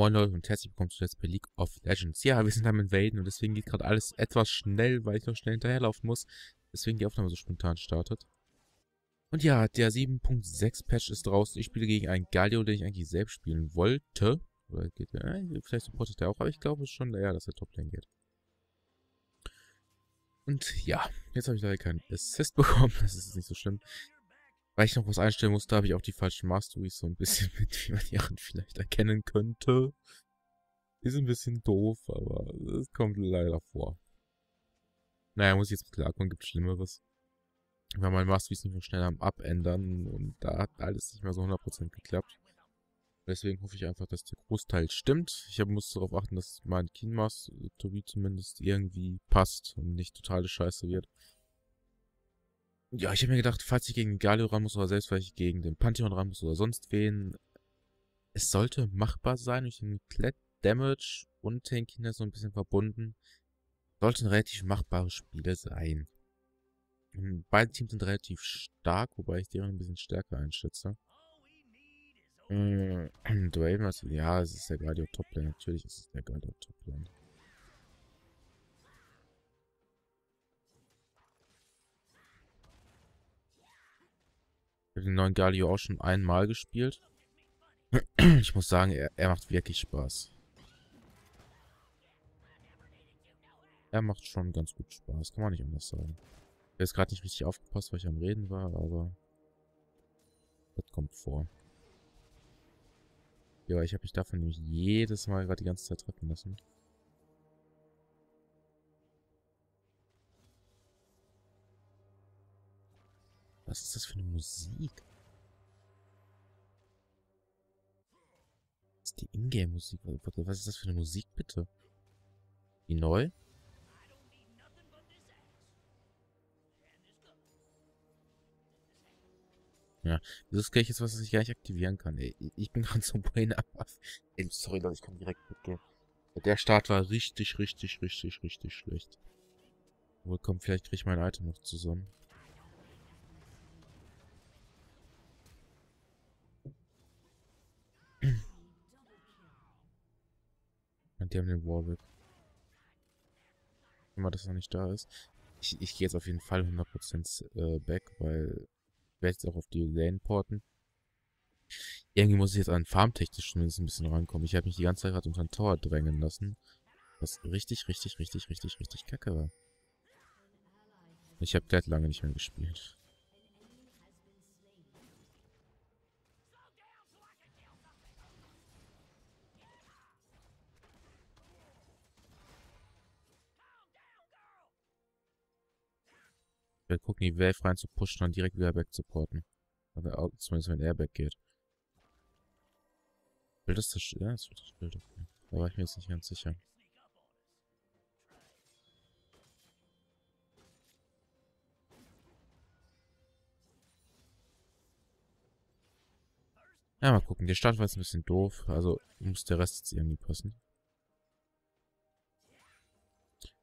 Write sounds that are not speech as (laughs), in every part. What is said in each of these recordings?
Moin Leute und herzlich willkommen zu Let's Play League of Legends. Ja, wir sind am Invaden und deswegen geht gerade alles etwas schnell, weil ich noch schnell hinterherlaufen muss. Deswegen die Aufnahme so spontan startet. Und ja, der 7.6 Patch ist draußen. Ich spiele gegen einen Galio, den ich eigentlich selbst spielen wollte. Oder geht der, äh, vielleicht supportet er auch, aber ich glaube schon eher, dass er Toplane geht. Und ja, jetzt habe ich leider keinen Assist (laughs) bekommen. Das ist nicht so schlimm. Weil ich noch was einstellen musste, habe ich auch die falschen Masteries so ein bisschen (laughs) mit, wie man die anderen vielleicht erkennen könnte. Ist ein bisschen doof, aber es kommt leider vor. Naja, muss ich jetzt klarkommen, gibt Schlimmeres. Weil mein Masteries nicht mehr schnell am Abändern und da hat alles nicht mehr so 100% geklappt. Deswegen hoffe ich einfach, dass der Großteil stimmt. Ich muss darauf achten, dass mein Keen Mastery zumindest irgendwie passt und nicht totale Scheiße wird. Ja, ich habe mir gedacht, falls ich gegen Galio ran muss oder selbst vielleicht ich gegen den Pantheon ran muss oder sonst wen, es sollte machbar sein, durch den Klett Damage und Tankiness so ein bisschen verbunden. Sollten relativ machbare Spiele sein. Beide Teams sind relativ stark, wobei ich deren ein bisschen stärker einschätze. Äh, (clears throat) Dwayne, also, ja, es ist der Galio Toplane. Natürlich ist es der Galio Toplane. Den neuen Galio auch schon einmal gespielt. (clears throat) Ich muss sagen, er, er macht wirklich Spaß. Er macht schon ganz gut Spaß, kann man nicht anders sagen. Ich habe jetzt gerade nicht richtig aufgepasst, weil ich am Reden war, aber das kommt vor. Ja, ich habe mich davon nämlich jedes Mal gerade die ganze Zeit treffen lassen. Was ist das für eine Musik? Was ist die Ingame-Musik? Was ist das für eine Musik, bitte? Die neu? Ja, wieso kriege ich jetzt was, was ich gar nicht aktivieren kann? Ey, ich bin gerade so brain Ey, sorry Leute, ich kann direkt mitgehen. Der Start war richtig, richtig, richtig, richtig schlecht. Wohl kommt, vielleicht kriege ich mein Item noch zusammen. Die haben den Warwick. Immer, dass er nicht da ist. Ich, ich gehe jetzt auf jeden Fall 100% äh, back, weil ich werde jetzt auch auf die Lane porten. Irgendwie muss ich jetzt an farmtechnisch zumindest ein bisschen rankommen. Ich habe mich die ganze Zeit gerade unter den Tower drängen lassen. Was richtig, richtig, richtig, richtig, richtig kacke war. Ich habe Dead lange nicht mehr gespielt. Wir gucken, die Wave rein zu pushen und direkt wieder wegzuporten. Zumindest wenn Airbag geht. Will das das Ja, das wird das Bild, okay. Da war ich mir jetzt nicht ganz sicher. Ja, mal gucken. Der Start war jetzt ein bisschen doof. Also muss der Rest jetzt irgendwie passen.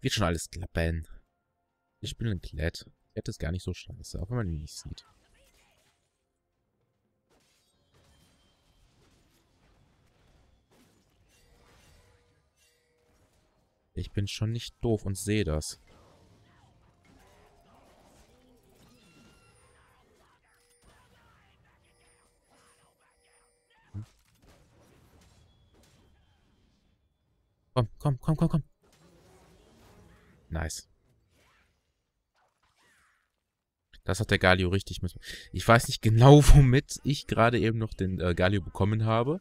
Wird schon alles klappen. Ich bin ein Klett. Ed ist gar nicht so scheiße, auch wenn man ihn nicht sieht. Ich bin schon nicht doof und sehe das. Hm? Komm, komm, komm, komm, komm. Nice. Das hat der Galio richtig mit. Ich weiß nicht genau, (laughs) womit ich gerade eben noch den äh, Galio bekommen habe.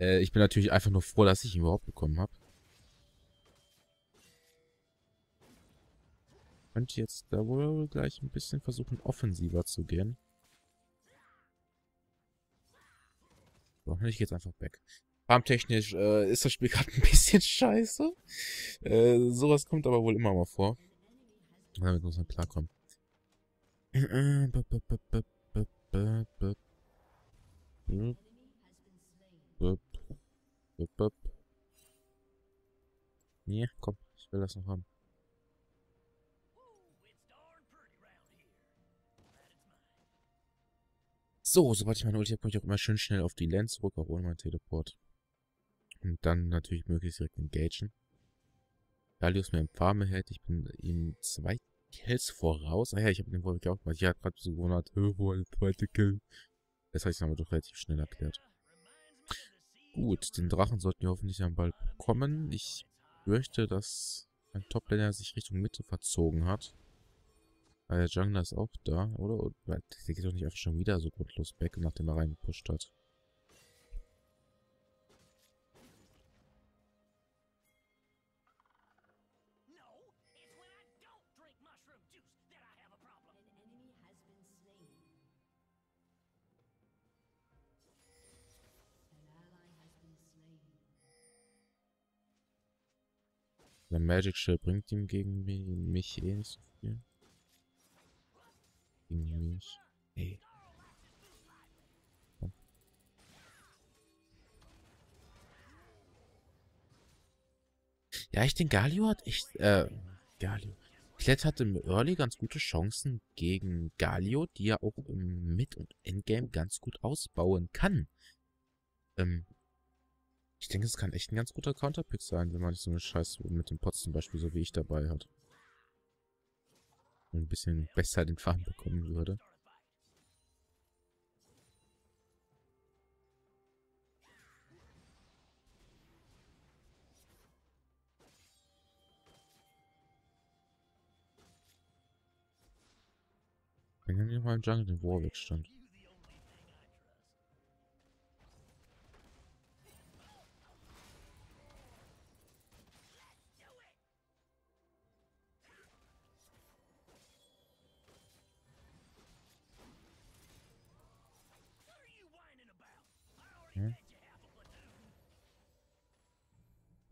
Äh, ich bin natürlich einfach nur froh, dass ich ihn überhaupt bekommen habe. Könnte jetzt da wohl gleich ein bisschen versuchen, offensiver zu gehen. So, ich gehe jetzt einfach weg. Farmtechnisch äh, ist das Spiel (laughs) gerade ein bisschen scheiße. Äh, sowas kommt aber wohl immer mal vor. Damit muss man klarkommen. Nee, komm, ich will das noch haben. So, sobald ich meine Ulti habe, komme ich auch immer schön schnell auf die Lens zurück, auch ohne meinen Teleport. Und dann natürlich möglichst direkt engagen. Gallius mir im Farme hält. Ich bin ihm zwei Kills voraus. Ah ja, ich habe den Wolf auch gemacht. Ich habe gerade so gewundert, wo der zweite Kill. Das habe ich aber doch relativ schnell erklärt. Gut, den Drachen sollten wir hoffentlich dann bald bekommen. Ich fürchte, dass ein Top-Laner sich Richtung Mitte verzogen hat. Weil der Jungler ist auch da, oder? Der geht doch nicht einfach schon wieder so grundlos weg, nachdem er reingepusht hat. Der Magic Shell bringt ihm gegen mich eh nicht so viel. Gegen mich. Ey. Komm. Ja, ich denke, Galio hat echt, äh, Galio. Klett hatte im Early ganz gute Chancen gegen Galio, die er auch im Mid- und Endgame ganz gut ausbauen kann. Ähm, ich denke, es kann echt ein ganz guter Counterpick sein, wenn man nicht so eine Scheiße mit dem Pots zum Beispiel, so wie ich dabei hat. Und ein bisschen besser den Farm bekommen würde. Dann haben wir mal im Jungle den Warwick stand.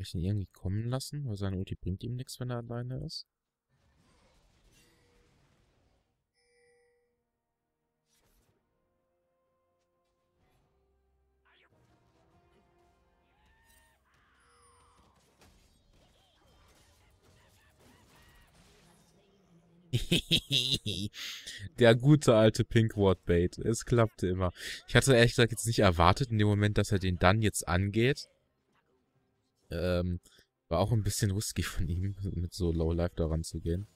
Ich ihn irgendwie kommen lassen? Weil seine Ulti bringt ihm nichts, wenn er alleine ist. (laughs) Der gute alte Pinkward Bait. Es klappte immer. Ich hatte ehrlich gesagt jetzt nicht erwartet in dem Moment, dass er den dann jetzt angeht. Ähm, war auch ein bisschen risky von ihm, (laughs) mit so Low Life daran zu gehen.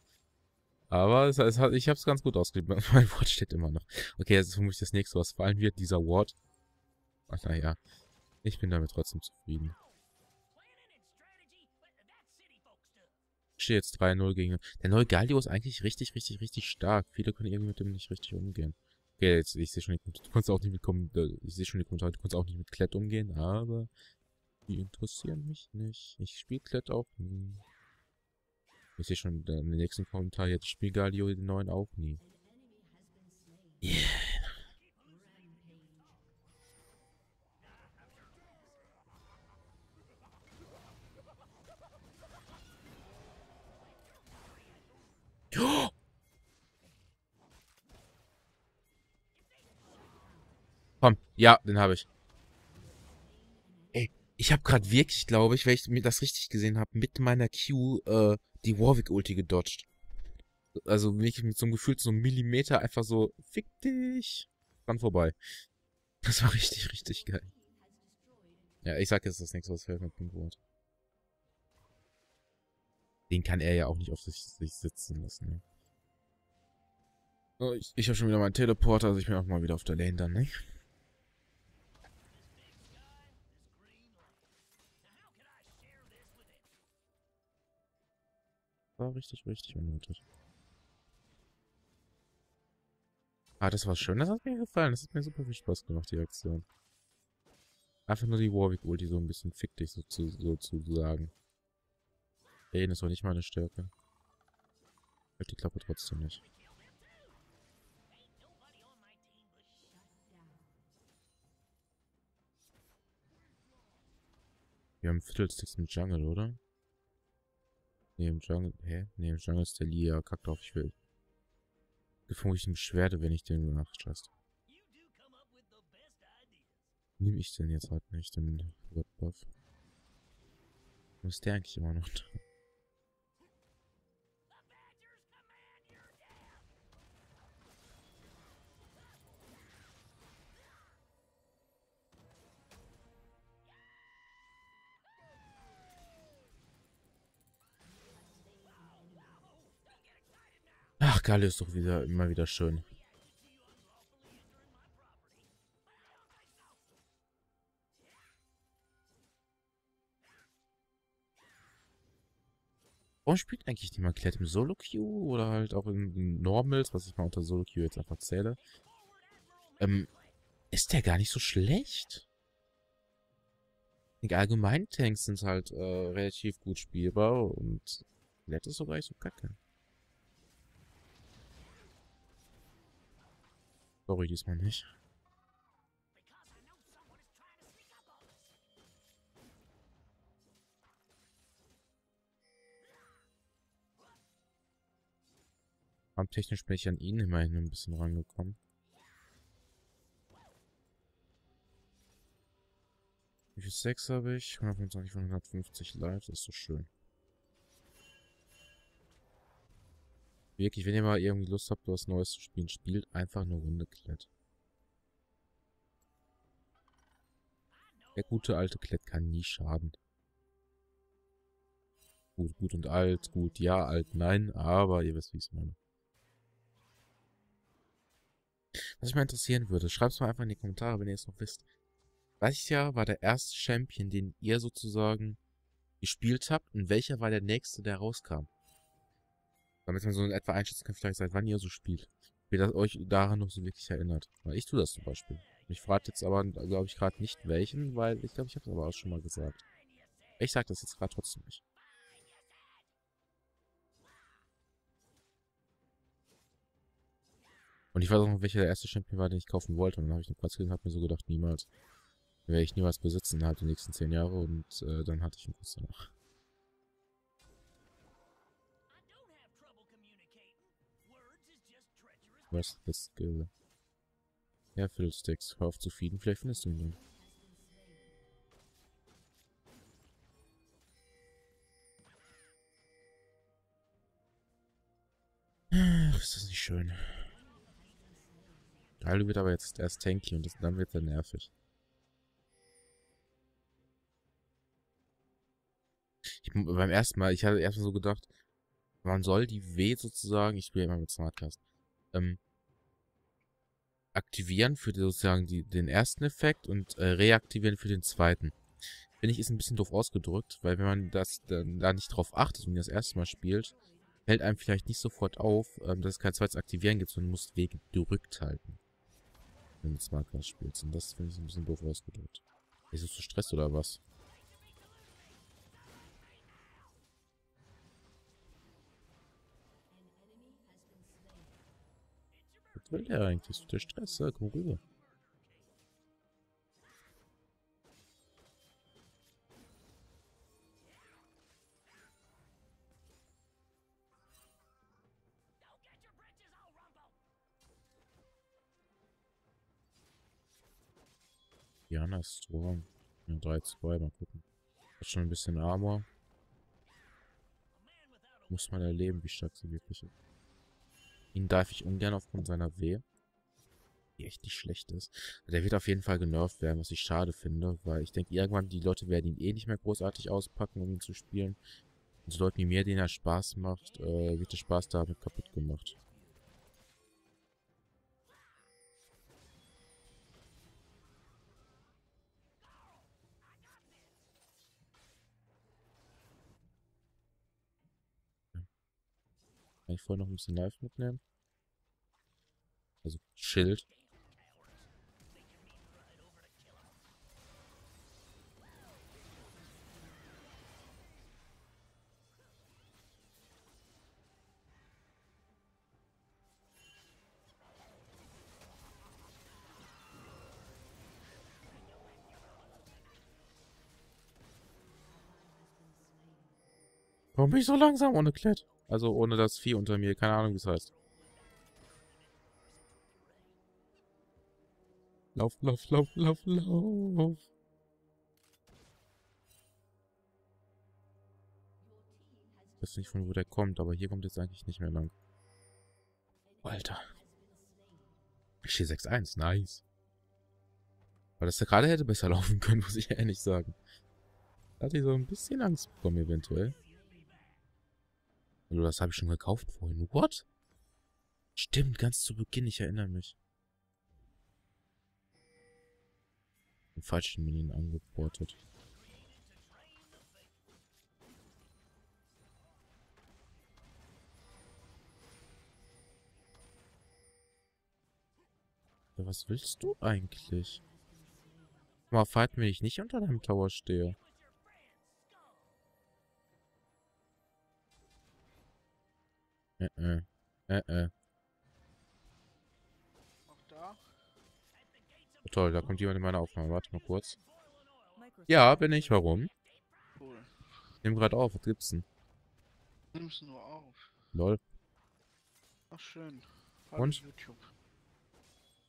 Aber es, es ich habe es ganz gut ausgelegt. (laughs) Mein Wort steht immer noch. Okay, jetzt ist vermutlich das nächste, was fallen wird, dieser Ward. Ach naja, ich bin damit trotzdem zufrieden. stehe jetzt 3-0 gegen... Der neue Galio ist eigentlich richtig, richtig, richtig stark. Viele können irgendwie mit dem nicht richtig umgehen. Okay, jetzt, ich sehe schon, die, du kannst auch nicht mit... Äh, ich sehe schon die Kommentare, du kannst auch nicht mit Klett umgehen, aber... Die interessieren mich nicht. Ich spiele Klett auch nie. Ich sehe schon in den nächsten Kommentar jetzt, ich spiele Galio den neuen auch nie. Yeah. (gasps) Komm, ja, den habe ich. Ich habe gerade wirklich, glaube ich, wenn ich mir das richtig gesehen habe, mit meiner Q äh, die Warwick-Ulti gedodged. Also wirklich mit so einem Gefühl, so einem Millimeter einfach so, fick dich, dran vorbei. Das war richtig, richtig geil. Ja, ich sag jetzt das nächste, was fällt mit Pinkwort. Den kann er ja auch nicht auf sich, sich sitzen lassen, ne? Oh, ich, ich habe schon wieder meinen Teleporter, also ich bin auch mal wieder auf der Lane dann, ne? War richtig, richtig unnötig. Ah, das war schön. Das hat mir gefallen. Das hat mir super viel Spaß gemacht, die Aktion. Einfach nur die Warwick-Ulti so ein bisschen fick dich so zu, so zu sagen. Reden ist doch nicht meine Stärke. Hält die Klappe trotzdem nicht. Wir haben Fiddlesticks mit Jungle, oder? Ne, im Jungle. Hä? Ne, im Jungle ist der Lia. Kack drauf, ich will. Gefunden ich eine Beschwerde, wenn ich den nachscheißt. Nehme ich den jetzt halt nicht, den Wordbuff. Wo ist der eigentlich immer noch da? Galle ist doch wieder immer wieder schön. Warum spielt eigentlich niemand Klett im Solo-Queue oder halt auch in Normals, was ich mal unter Solo-Queue jetzt einfach zähle? Ähm, ist der gar nicht so schlecht? Die allgemeinen Tanks sind halt äh, relativ gut spielbar und Klett ist sogar nicht so kacke. Sorry, diesmal nicht. technisch bin ich an ihn immerhin ein bisschen rangekommen. Wie viel Sex habe ich? 125 von 150 live, das ist so schön. Wirklich, wenn ihr mal irgendwie Lust habt, was Neues zu spielen, spielt einfach eine Runde Klett. Der gute alte Klett kann nie schaden. Gut, gut und alt, gut, ja, alt, nein, aber ihr wisst, wie ich es meine. Was mich mal interessieren würde, schreibt es mal einfach in die Kommentare, wenn ihr es noch wisst. Welches Jahr war der erste Champion, den ihr sozusagen gespielt habt und welcher war der nächste, der rauskam? Damit man so in etwa einschätzen kann, vielleicht seit wann ihr so spielt. Wie das euch daran noch so wirklich erinnert. Weil ich tue das zum Beispiel. Ich frage jetzt aber, glaube ich, gerade nicht welchen, weil ich glaube, ich habe es aber auch schon mal gesagt. Ich sage das jetzt gerade trotzdem nicht. Und ich weiß auch noch, welcher der erste Champion war, den ich kaufen wollte. Und dann habe ich den Platz gesehen und habe mir so gedacht, niemals. Werde ich niemals besitzen, halt die nächsten zehn Jahre. Und äh, dann hatte ich ihn kurz danach. Was? Das Skill. Ja, Fiddlesticks. Hör auf zu feeden, vielleicht findest du ihn dann. Ach, ist das nicht schön. Aldo wird aber jetzt erst tanky und dann wird er nervig. Ich, beim ersten Mal, ich hatte erstmal so gedacht, man soll die W sozusagen, ich spiele immer mit Smartcast, ähm, aktivieren für sozusagen die, den ersten Effekt und äh, reaktivieren für den zweiten. Finde ich, ist ein bisschen doof ausgedrückt, weil wenn man das dann da nicht drauf achtet und das erste Mal spielt, fällt einem vielleicht nicht sofort auf, ähm, dass es kein zweites Aktivieren gibt, sondern du musst W gedrückt halten wenn du Smartcast spielst. Und das finde ich ein bisschen doof ausgedrückt. Ist es zu Stress oder was? Was will der eigentlich? Der Stress? Ja, komm rüber. Diana strong. Ja, 3-2, mal gucken. Hat schon ein bisschen Armor. Muss man erleben, wie stark sie wirklich ist. Ihn darf ich ungern aufgrund seiner W. Die echt nicht schlecht ist. Der wird auf jeden Fall genervt werden, was ich schade finde, weil ich denke, irgendwann die Leute werden ihn eh nicht mehr großartig auspacken, um ihn zu spielen. Und so Leuten wie mir, denen er Spaß macht, äh, wird der Spaß damit kaputt gemacht. Ich vorher noch ein bisschen live mitnehmen? Also Schild. Warum bin ich so langsam ohne Klett? Also ohne das Vieh unter mir. Keine Ahnung, wie es heißt. Lauf, lauf, lauf, lauf, lauf. Ich weiß nicht, von wo der kommt, aber hier kommt jetzt eigentlich nicht mehr lang. Alter. Ich stehe 6-1, nice. Weil das ja gerade hätte besser (laughs) laufen können, muss ich ehrlich sagen. Da hatte ich so ein bisschen Angst bekommen, eventuell. Also das habe ich schon gekauft vorhin. What? Stimmt, ganz zu Beginn, ich erinnere mich. Den falschen Minion angeportet. Was willst du eigentlich? Mal fight wenn ich nicht unter deinem Tower stehe. Äh, äh. Noch da? Oh, toll, da kommt jemand in meine Aufnahme. Warte mal kurz. Ja, bin ich. Warum? Cool. Ich nehme gerade auf. Was gibt's denn? Nimm's nur auf. Lol. Ach schön. Hallo Und? YouTube.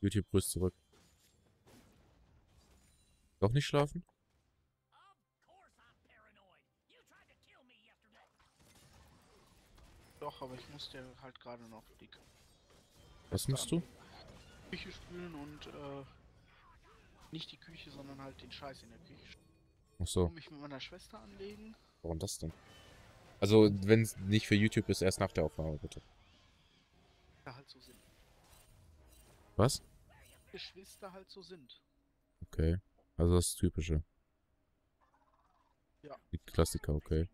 YouTube grüßt zurück. Doch nicht schlafen? Doch, aber ich musste halt gerade noch die Was musst du? Küche spülen und äh, nicht die Küche, sondern halt den Scheiß in der Küche. Ach so, Und mich mit meiner Schwester anlegen. warum das denn? Also, wenn es nicht für YouTube ist, erst nach der Aufnahme, bitte. Da halt so sind. Was? Geschwister halt so sind. Okay. Also das Typische. Ja. Die Klassiker, okay.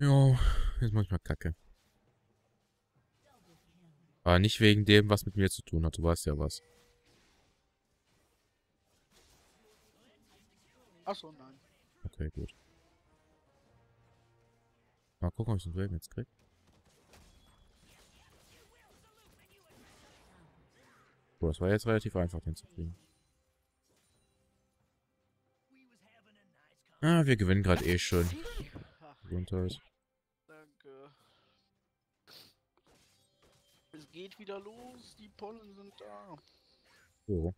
Ja, ist manchmal kacke. Aber nicht wegen dem, was mit mir zu tun hat. Du weißt ja was. Achso, nein. Okay, gut. Mal gucken, ob ich den Dragon jetzt krieg. Oh, das war jetzt relativ einfach, den zu kriegen. Ah, wir gewinnen gerade eh schon. Gesundheit. danke. Es geht wieder los. Die Pollen sind da. So.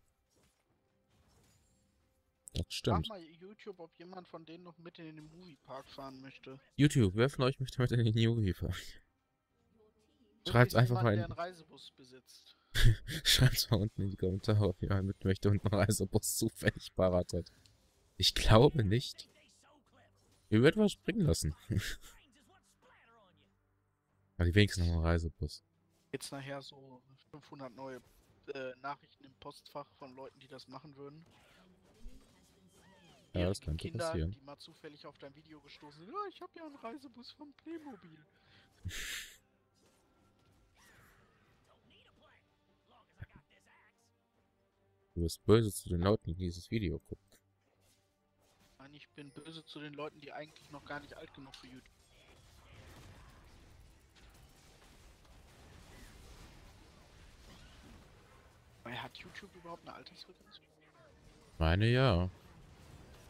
Das Frag stimmt. mal YouTube, ob jemand von denen noch mit in den Moviepark fahren möchte. YouTube, wer von euch möchte mit in den fahren? Schreibt's einfach mal der in, einen Reisebus besitzt. (laughs) schreibt's mal unten in die Kommentare, ob jemand mit möchte und einen Reisebus zufällig parat hat. Ich glaube nicht. Wir werden was springen lassen. Aber (laughs) die wenigsten haben einen Reisebus. Jetzt nachher so 500 neue äh, Nachrichten im Postfach von Leuten, die das machen würden. Ja, das könnte Kinder, passieren. die mal zufällig auf dein Video gestoßen sind. Ja, ich habe ja einen Reisebus von Playmobil. (laughs) Du bist böse zu den Leuten, die dieses Video gucken. Nein, ich bin böse zu den Leuten, die eigentlich noch gar nicht alt genug für YouTube. Weil Hat YouTube überhaupt eine Altersbegrenzung? Meine ja.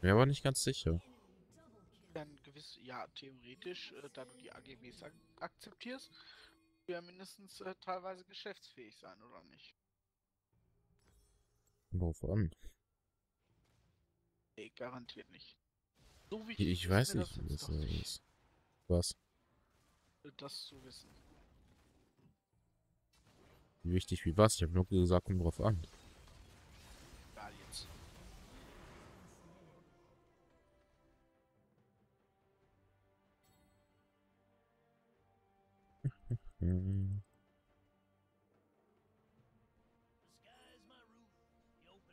Bin aber nicht ganz sicher. Dann gewiss, ja, theoretisch, äh, da du die AGBs ak akzeptierst, du ja mindestens äh, teilweise geschäftsfähig sein, oder nicht? An. Nee, garantiert nicht. So wichtig Ich weiß nicht, das wie nicht, ist. Was? das zu wissen. Wie wichtig wie was? Ich habe nur gesagt, kommt drauf an. Egal jetzt. (laughs)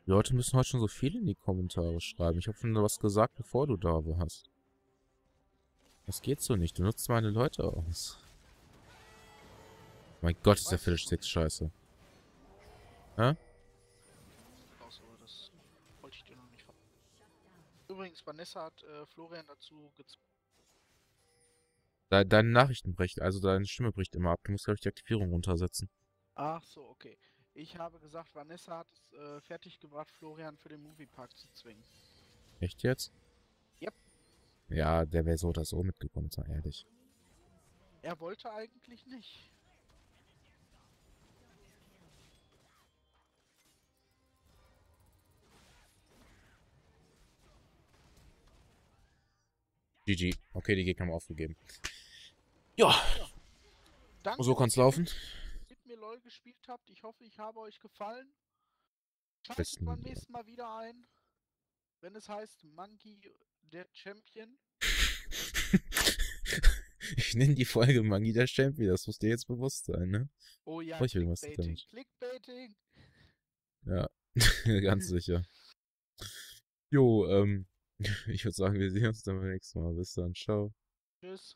Die Leute müssen heute schon so viel in die Kommentare schreiben. Ich habe schon was gesagt, bevor du da warst. Das geht so nicht. Du nutzt meine Leute aus. Mein Gott, ist der Fiddlesticks scheiße. Aber das wollte ich dir noch nicht ver Übrigens, Vanessa hat äh, Florian dazu gezwungen. De deine Nachrichten bricht, also deine Stimme bricht immer ab. Du musst, glaube ich, die Aktivierung runtersetzen. Ach so, okay. Ich habe gesagt, Vanessa hat es äh, fertiggebracht, Florian für den Moviepark zu zwingen. Echt jetzt? Yep. Ja, der wäre so oder so mitgekommen, sei ehrlich. Er wollte eigentlich nicht. GG. Okay, die Gegner haben aufgegeben. Ja, Danke, so dass kann's laufen. LOL gespielt habt. Ich hoffe, ich habe euch gefallen. Schaltet Besten beim nächsten Mal wieder ein. Wenn es heißt Monkey der Champion. (laughs) Ich nenne die Folge Magie der Champion, das muss dir jetzt bewusst sein, ne? Oh ja, ich Clickbaiting. Clickbaiting. Ja, (laughs) ganz sicher. Jo, ähm, (laughs) ich würde sagen, wir sehen uns dann beim nächsten Mal. Bis dann, ciao. Tschüss.